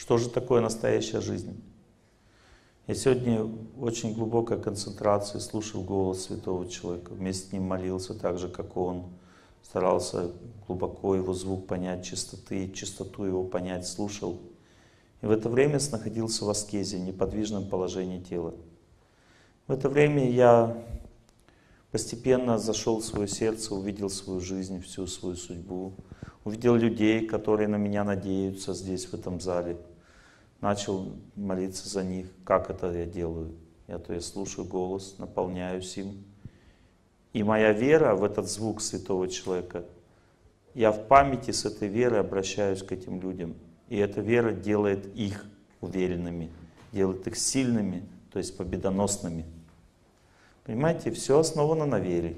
Что же такое настоящая жизнь? Я сегодня очень глубокой концентрации слушал голос святого человека, вместе с ним молился так же, как он. Старался глубоко его звук понять, чистоты, чистоту его понять, слушал. И в это время находился в аскезе, в неподвижном положении тела. В это время я постепенно зашел в свое сердце, увидел свою жизнь, всю свою судьбу, увидел людей, которые на меня надеются здесь, в этом зале – начал молиться за них. Как это я делаю? Я то я слушаю голос, наполняюсь им. И моя вера в этот звук святого человека, я в памяти с этой верой обращаюсь к этим людям. И эта вера делает их уверенными, делает их сильными, то есть победоносными. Понимаете, все основано на вере.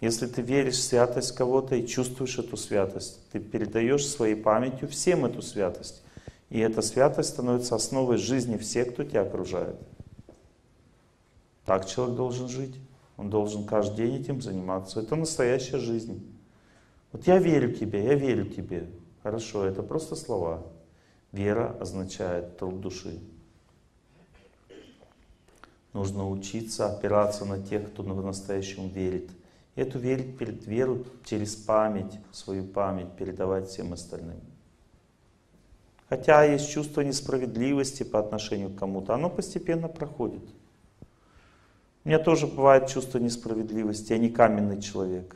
Если ты веришь в святость кого-то и чувствуешь эту святость, ты передаешь своей памятью всем эту святость. И эта святость становится основой жизни всех, кто тебя окружает. Так человек должен жить. Он должен каждый день этим заниматься. Это настоящая жизнь. Вот я верю тебе, я верю тебе. Хорошо, это просто слова. Вера означает труд души. Нужно учиться опираться на тех, кто в настоящем верит. Эту перед веру через память, свою память передавать всем остальным. Хотя есть чувство несправедливости по отношению к кому-то, оно постепенно проходит. У меня тоже бывает чувство несправедливости, я не каменный человек.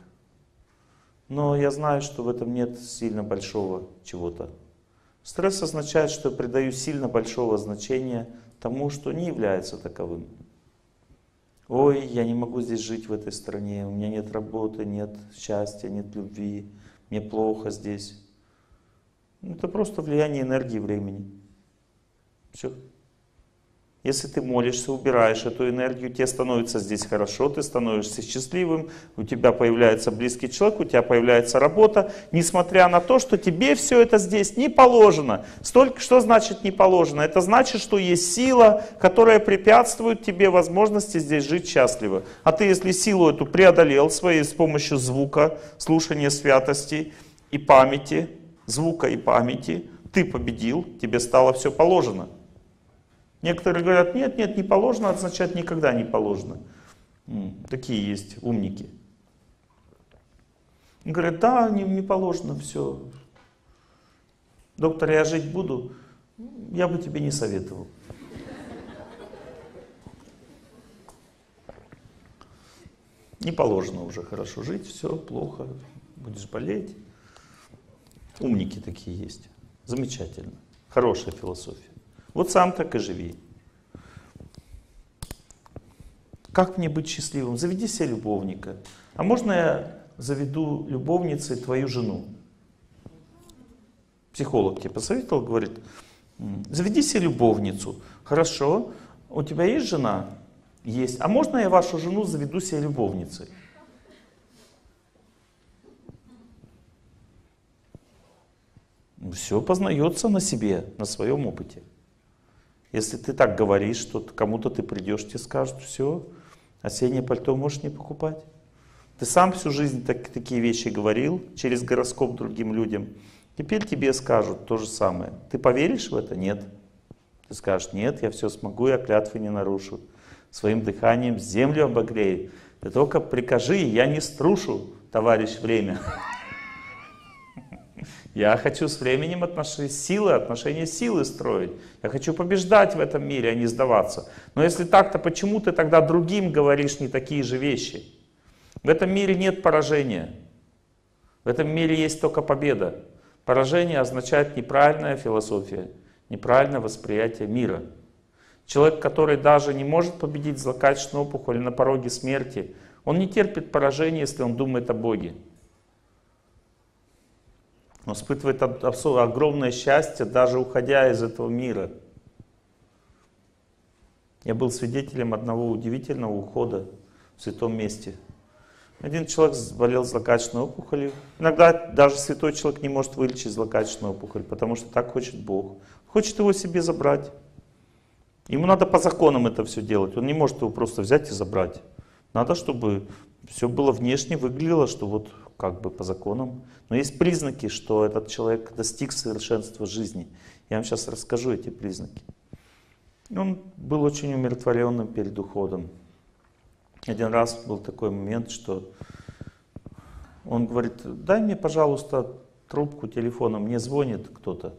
Но я знаю, что в этом нет сильно большого чего-то. Стресс означает, что я придаю сильно большого значения тому, что не является таковым. Ой, я не могу здесь жить в этой стране, у меня нет работы, нет счастья, нет любви, мне плохо здесь. Это просто влияние энергии времени. Все. Если ты молишься, убираешь эту энергию, тебе становится здесь хорошо, ты становишься счастливым, у тебя появляется близкий человек, у тебя появляется работа, несмотря на то, что тебе все это здесь не положено. Столько, что значит не положено? Это значит, что есть сила, которая препятствует тебе возможности здесь жить счастливо. А ты, если силу эту преодолел своей с помощью звука, слушания святости и памяти, звука и памяти, ты победил, тебе стало все положено. Некоторые говорят, нет, нет, не положено, означает никогда не положено. Такие есть умники. говорят, да, не, не положено все. Доктор, я жить буду, я бы тебе не советовал. Не положено уже хорошо жить, все плохо, будешь болеть. Умники такие есть. Замечательно. Хорошая философия. Вот сам так и живи. Как мне быть счастливым? Заведи себе любовника. А можно я заведу любовницей твою жену? Психолог тебе посоветовал, говорит, заведи себе любовницу. Хорошо, у тебя есть жена? Есть. А можно я вашу жену заведу себе любовницей? Все познается на себе, на своем опыте. Если ты так говоришь, что кому-то ты придешь, тебе скажут, все, осеннее пальто можешь не покупать. Ты сам всю жизнь так, такие вещи говорил через гороскоп другим людям. Теперь тебе скажут то же самое. Ты поверишь в это? Нет. Ты скажешь, нет, я все смогу, я клятвы не нарушу. Своим дыханием землю обогрею. Ты только прикажи, я не струшу, товарищ время. Я хочу с временем отношения силы, отношения силы строить. Я хочу побеждать в этом мире, а не сдаваться. Но если так, то почему ты тогда другим говоришь не такие же вещи? В этом мире нет поражения. В этом мире есть только победа. Поражение означает неправильная философия, неправильное восприятие мира. Человек, который даже не может победить злокачественную опухоль на пороге смерти, он не терпит поражения, если он думает о Боге. Он испытывает огромное счастье, даже уходя из этого мира. Я был свидетелем одного удивительного ухода в святом месте. Один человек болел злокачественной опухолью. Иногда даже святой человек не может вылечить злокачественную опухоль, потому что так хочет Бог. Хочет его себе забрать. Ему надо по законам это все делать. Он не может его просто взять и забрать. Надо, чтобы все было внешне, выглядело, что вот как бы по законам. Но есть признаки, что этот человек достиг совершенства жизни. Я вам сейчас расскажу эти признаки. Он был очень умиротворенным перед уходом. Один раз был такой момент, что он говорит, дай мне, пожалуйста, трубку телефона, мне звонит кто-то.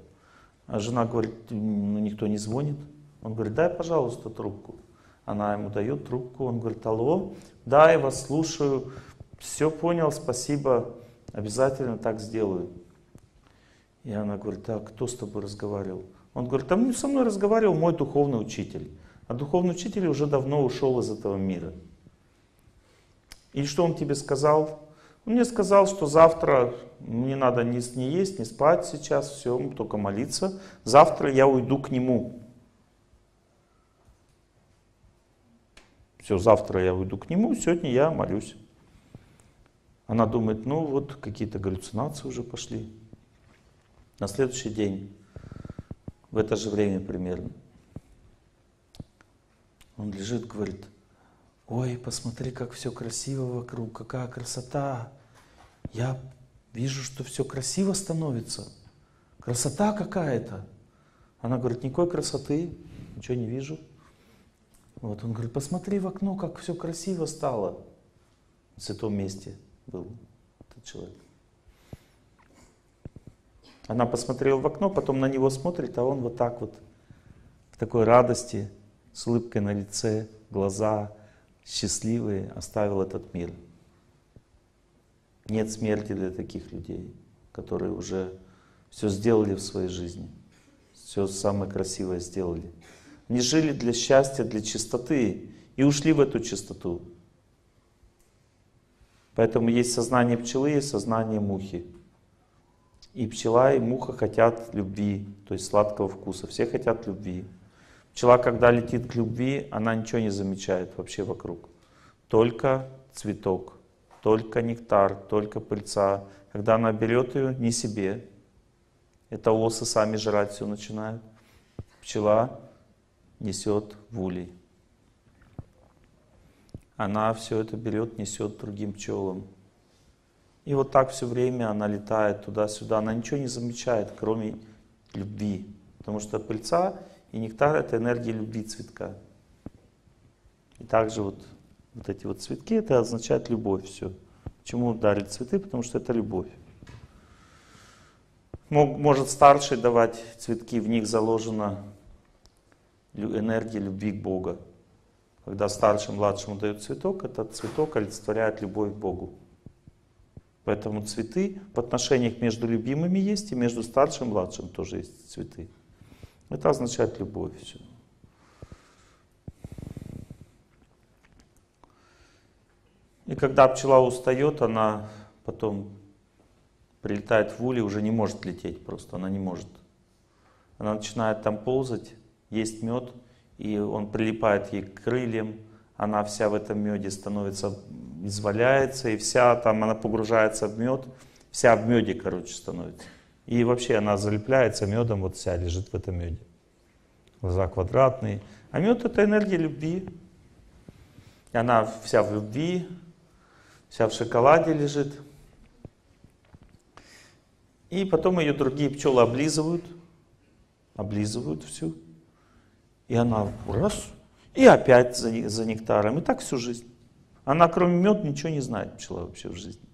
А жена говорит, ну никто не звонит. Он говорит, дай, пожалуйста, трубку. Она ему дает трубку, он говорит, алло, да, я вас слушаю, все понял, спасибо, обязательно так сделаю. И она говорит, а кто с тобой разговаривал? Он говорит, там со мной разговаривал мой духовный учитель. А духовный учитель уже давно ушел из этого мира. И что он тебе сказал? Он мне сказал, что завтра мне надо не, не есть, не спать сейчас, все, только молиться. Завтра я уйду к нему. Все, завтра я уйду к нему, сегодня я молюсь. Она думает, ну вот какие-то галлюцинации уже пошли. На следующий день, в это же время примерно, он лежит, говорит, ой, посмотри, как все красиво вокруг, какая красота. Я вижу, что все красиво становится. Красота какая-то. Она говорит, никакой красоты, ничего не вижу. Вот он говорит, посмотри в окно, как все красиво стало. В святом месте был этот человек. Она посмотрела в окно, потом на него смотрит, а он вот так вот, в такой радости, с улыбкой на лице, глаза счастливые, оставил этот мир. Нет смерти для таких людей, которые уже все сделали в своей жизни, все самое красивое сделали не жили для счастья, для чистоты и ушли в эту чистоту. Поэтому есть сознание пчелы, есть сознание мухи. И пчела, и муха хотят любви, то есть сладкого вкуса. Все хотят любви. Пчела, когда летит к любви, она ничего не замечает вообще вокруг. Только цветок, только нектар, только пыльца. Когда она берет ее, не себе. Это осы сами жрать все начинают. Пчела несет в улей. Она все это берет, несет другим пчелам. И вот так все время она летает туда-сюда. Она ничего не замечает, кроме любви. Потому что пыльца и нектар — это энергия любви цветка. И также вот, вот эти вот цветки — это означает любовь все. Почему дарят цветы? Потому что это любовь. Может старший давать цветки, в них заложено энергии любви к Богу. Когда старшим младшему дают цветок, этот цветок олицетворяет любовь к Богу. Поэтому цветы в отношениях между любимыми есть, и между старшим и младшим тоже есть цветы. Это означает любовь. Все. И когда пчела устает, она потом прилетает в улей, уже не может лететь просто, она не может. Она начинает там ползать, есть мед, и он прилипает ей к крыльям, она вся в этом меде становится, изваляется, и вся там, она погружается в мед, вся в меде, короче, становится. И вообще она залепляется медом, вот вся лежит в этом меде. Глаза квадратные. А мед это энергия любви. И она вся в любви, вся в шоколаде лежит. И потом ее другие пчелы облизывают, облизывают всю. И она раз, и опять за, за нектаром. И так всю жизнь. Она кроме меда ничего не знает, пчела вообще в жизни.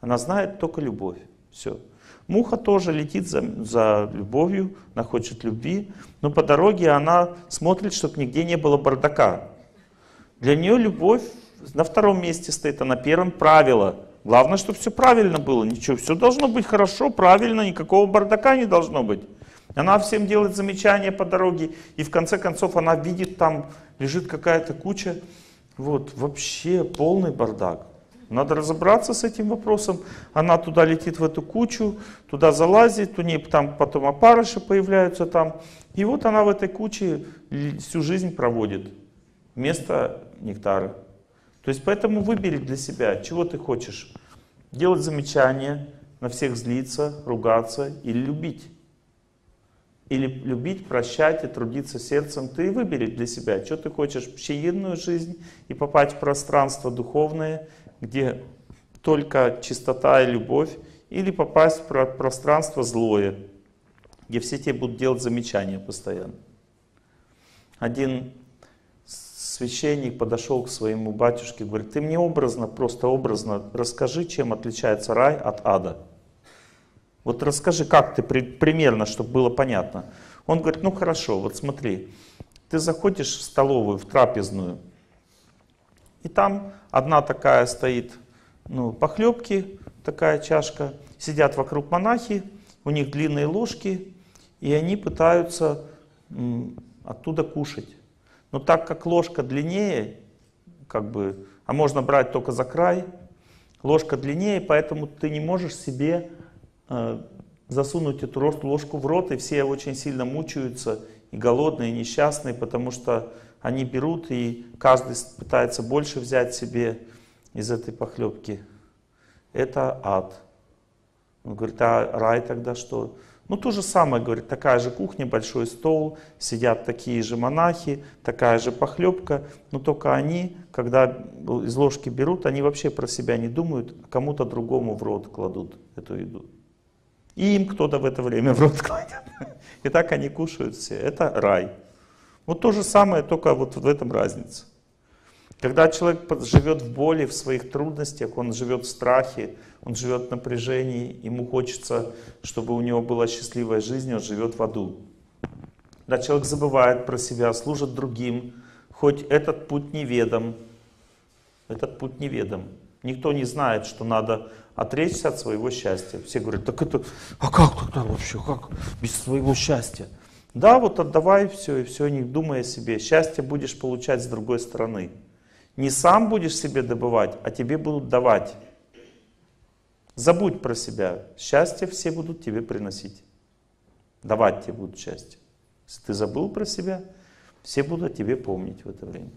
Она знает только любовь. Все. Муха тоже летит за, за любовью, она хочет любви, но по дороге она смотрит, чтобы нигде не было бардака. Для нее любовь на втором месте стоит, а на первом правило. Главное, чтобы все правильно было, ничего, все должно быть хорошо, правильно, никакого бардака не должно быть. Она всем делает замечания по дороге, и в конце концов она видит, там лежит какая-то куча. Вот, вообще полный бардак. Надо разобраться с этим вопросом. Она туда летит в эту кучу, туда залазит, у нее там потом опарыши появляются там. И вот она в этой куче всю жизнь проводит вместо нектара. То есть поэтому выбери для себя, чего ты хочешь. Делать замечания, на всех злиться, ругаться или любить или любить, прощать и трудиться сердцем, ты выбери для себя, что ты хочешь, пщеидную жизнь и попасть в пространство духовное, где только чистота и любовь, или попасть в пространство злое, где все тебе будут делать замечания постоянно. Один священник подошел к своему батюшке, говорит, ты мне образно, просто образно расскажи, чем отличается рай от ада. Вот расскажи, как ты примерно, чтобы было понятно. Он говорит, ну хорошо, вот смотри, ты заходишь в столовую, в трапезную, и там одна такая стоит, ну, похлебки, такая чашка, сидят вокруг монахи, у них длинные ложки, и они пытаются оттуда кушать. Но так как ложка длиннее, как бы, а можно брать только за край, ложка длиннее, поэтому ты не можешь себе засунуть эту ложку в рот, и все очень сильно мучаются, и голодные, и несчастные, потому что они берут, и каждый пытается больше взять себе из этой похлебки. Это ад. Он говорит, а рай тогда что? Ну, то же самое, говорит, такая же кухня, большой стол, сидят такие же монахи, такая же похлебка, но только они, когда из ложки берут, они вообще про себя не думают, кому-то другому в рот кладут эту еду. И им кто-то в это время в рот кладет. И так они кушают все. Это рай. Вот то же самое, только вот в этом разница. Когда человек живет в боли, в своих трудностях, он живет в страхе, он живет в напряжении, ему хочется, чтобы у него была счастливая жизнь, он живет в аду. Когда человек забывает про себя, служит другим, хоть этот путь неведом, этот путь неведом. Никто не знает, что надо отречься от своего счастья. Все говорят, так это, а как тогда вообще, как без своего счастья? Да, вот отдавай все, и все, не думай о себе. Счастье будешь получать с другой стороны. Не сам будешь себе добывать, а тебе будут давать. Забудь про себя. Счастье все будут тебе приносить. Давать тебе будут счастье. Если ты забыл про себя, все будут тебе помнить в это время.